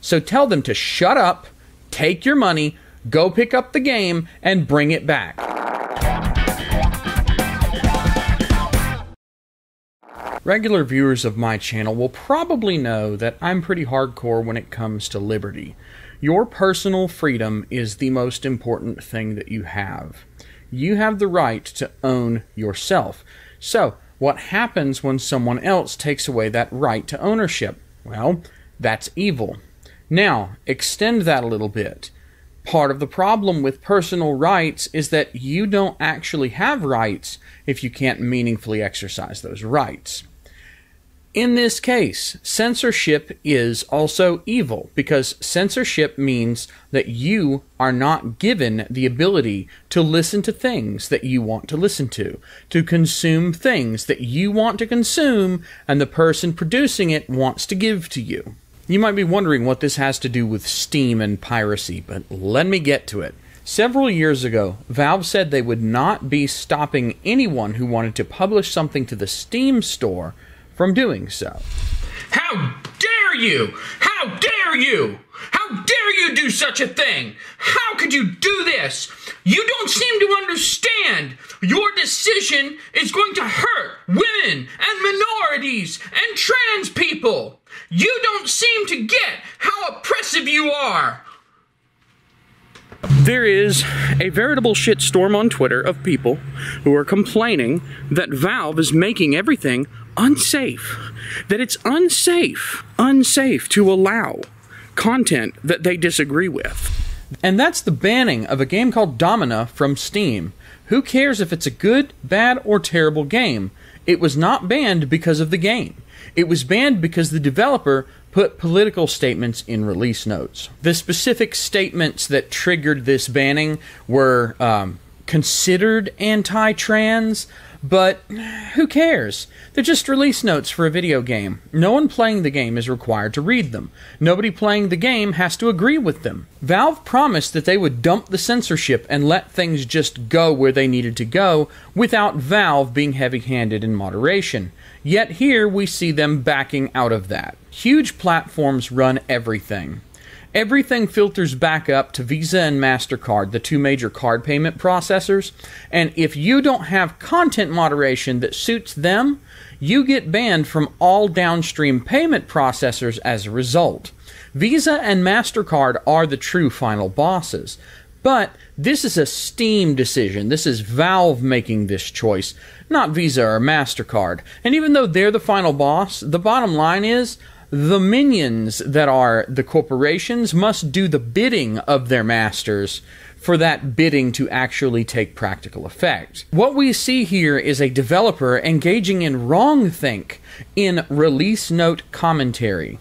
So tell them to shut up, take your money, go pick up the game, and bring it back. Regular viewers of my channel will probably know that I'm pretty hardcore when it comes to liberty. Your personal freedom is the most important thing that you have. You have the right to own yourself. So, what happens when someone else takes away that right to ownership? Well, that's evil. Now, extend that a little bit. Part of the problem with personal rights is that you don't actually have rights if you can't meaningfully exercise those rights. In this case, censorship is also evil because censorship means that you are not given the ability to listen to things that you want to listen to, to consume things that you want to consume and the person producing it wants to give to you. You might be wondering what this has to do with Steam and piracy, but let me get to it. Several years ago, Valve said they would not be stopping anyone who wanted to publish something to the Steam store from doing so. How dare you! How dare you! How dare you do such a thing! How could you do this? You don't seem to understand. Your decision is going to hurt women and minorities and trans people. You don't seem to get how oppressive you are. There is a veritable shitstorm on Twitter of people who are complaining that Valve is making everything unsafe. That it's unsafe, unsafe to allow content that they disagree with. And that's the banning of a game called Domina from Steam. Who cares if it's a good, bad, or terrible game? It was not banned because of the game. It was banned because the developer put political statements in release notes. The specific statements that triggered this banning were um, considered anti trans, but who cares? They're just release notes for a video game. No one playing the game is required to read them. Nobody playing the game has to agree with them. Valve promised that they would dump the censorship and let things just go where they needed to go without Valve being heavy handed in moderation. Yet here we see them backing out of that. Huge platforms run everything. Everything filters back up to Visa and MasterCard, the two major card payment processors. And if you don't have content moderation that suits them, you get banned from all downstream payment processors as a result. Visa and MasterCard are the true final bosses. But this is a Steam decision. This is Valve making this choice, not Visa or MasterCard. And even though they're the final boss, the bottom line is the minions that are the corporations must do the bidding of their masters for that bidding to actually take practical effect. What we see here is a developer engaging in wrongthink in release note commentary.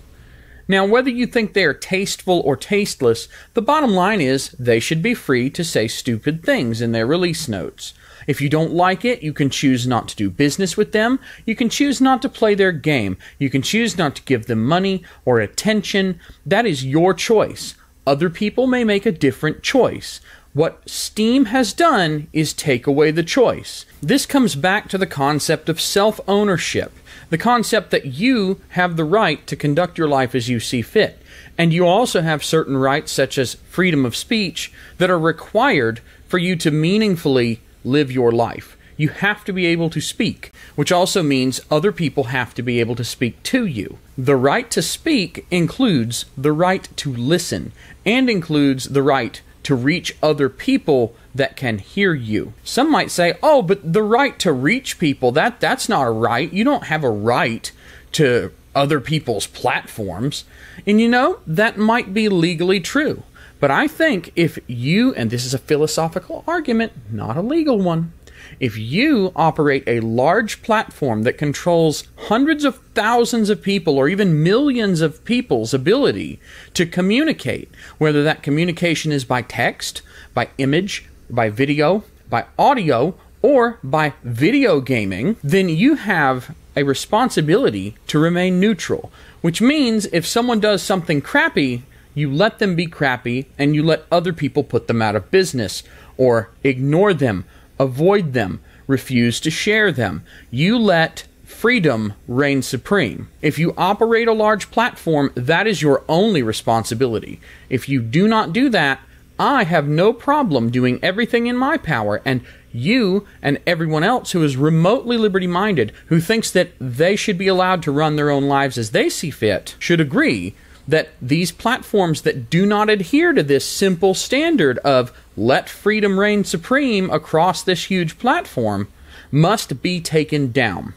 Now, whether you think they are tasteful or tasteless, the bottom line is they should be free to say stupid things in their release notes. If you don't like it, you can choose not to do business with them. You can choose not to play their game. You can choose not to give them money or attention. That is your choice. Other people may make a different choice. What Steam has done is take away the choice. This comes back to the concept of self ownership, the concept that you have the right to conduct your life as you see fit. And you also have certain rights, such as freedom of speech, that are required for you to meaningfully live your life. You have to be able to speak, which also means other people have to be able to speak to you. The right to speak includes the right to listen and includes the right to reach other people that can hear you. Some might say, "Oh, but the right to reach people, that that's not a right. You don't have a right to other people's platforms." And you know, that might be legally true. But I think if you, and this is a philosophical argument, not a legal one, if you operate a large platform that controls hundreds of thousands of people or even millions of people's ability to communicate, whether that communication is by text, by image, by video, by audio, or by video gaming, then you have a responsibility to remain neutral. Which means if someone does something crappy, you let them be crappy and you let other people put them out of business or ignore them, avoid them, refuse to share them. You let freedom reign supreme. If you operate a large platform, that is your only responsibility. If you do not do that, I have no problem doing everything in my power, and you and everyone else who is remotely liberty minded, who thinks that they should be allowed to run their own lives as they see fit, should agree that these platforms that do not adhere to this simple standard of let freedom reign supreme across this huge platform must be taken down.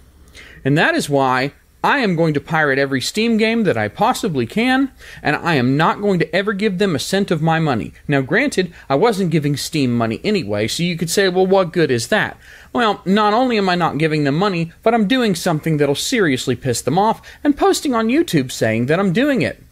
And that is why I am going to pirate every Steam game that I possibly can, and I am not going to ever give them a cent of my money. Now, granted, I wasn't giving Steam money anyway, so you could say, well, what good is that? Well, not only am I not giving them money, but I'm doing something that'll seriously piss them off and posting on YouTube saying that I'm doing it.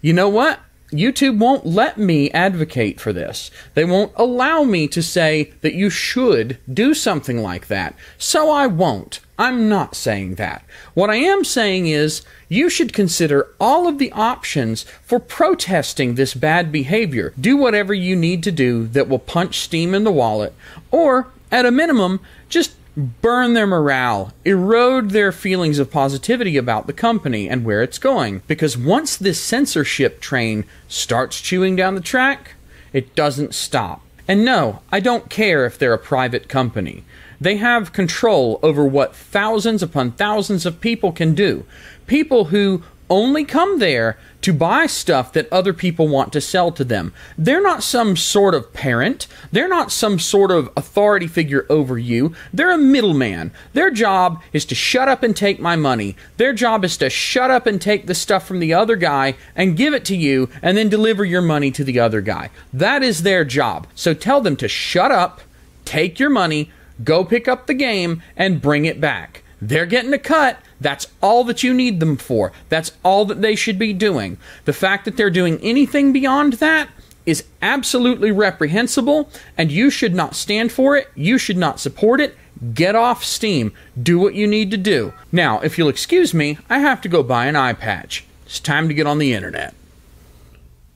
You know what? YouTube won't let me advocate for this. They won't allow me to say that you should do something like that. So I won't. I'm not saying that. What I am saying is you should consider all of the options for protesting this bad behavior. Do whatever you need to do that will punch steam in the wallet, or at a minimum, just burn their morale, erode their feelings of positivity about the company and where it's going. Because once this censorship train starts chewing down the track, it doesn't stop. And no, I don't care if they're a private company. They have control over what thousands upon thousands of people can do. People who only come there to buy stuff that other people want to sell to them. They're not some sort of parent. They're not some sort of authority figure over you. They're a middleman. Their job is to shut up and take my money. Their job is to shut up and take the stuff from the other guy and give it to you and then deliver your money to the other guy. That is their job. So tell them to shut up, take your money, go pick up the game, and bring it back. They're getting a cut. That's all that you need them for. That's all that they should be doing. The fact that they're doing anything beyond that is absolutely reprehensible, and you should not stand for it. You should not support it. Get off Steam. Do what you need to do. Now, if you'll excuse me, I have to go buy an eye patch. It's time to get on the internet.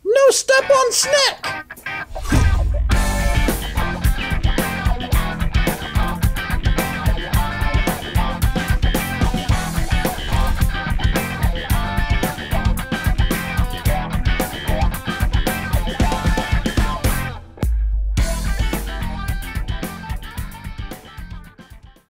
No step on snack!